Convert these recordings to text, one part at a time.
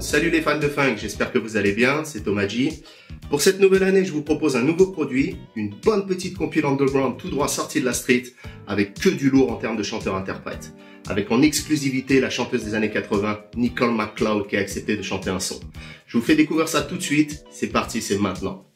salut les fans de funk, j'espère que vous allez bien, c'est Thomas G. Pour cette nouvelle année, je vous propose un nouveau produit, une bonne petite compile underground tout droit sortie de la street, avec que du lourd en termes de chanteur-interprète. Avec en exclusivité la chanteuse des années 80, Nicole McCloud, qui a accepté de chanter un son. Je vous fais découvrir ça tout de suite, c'est parti, c'est maintenant.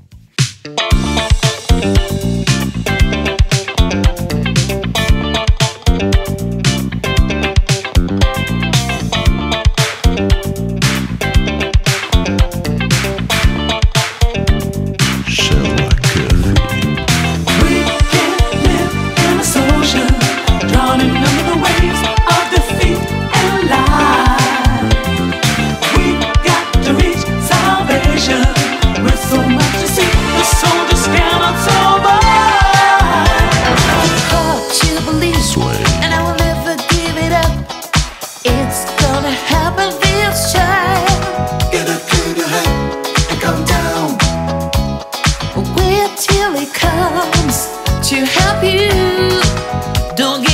comes to help you. Don't get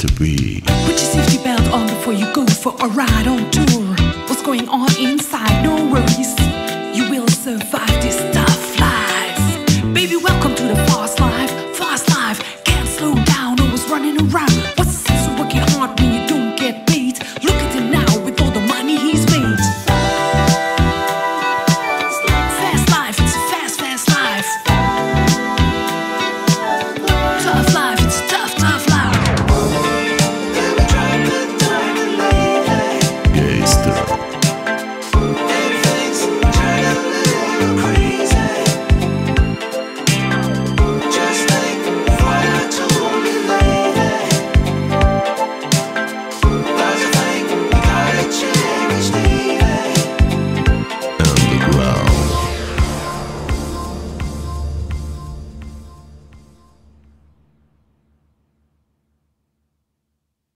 to be. Put your safety belt on before you go for a ride on tour. What's going on inside? No worries, you will survive this tough life. Baby, welcome to the fast life. Fast life, can't slow down, always running around.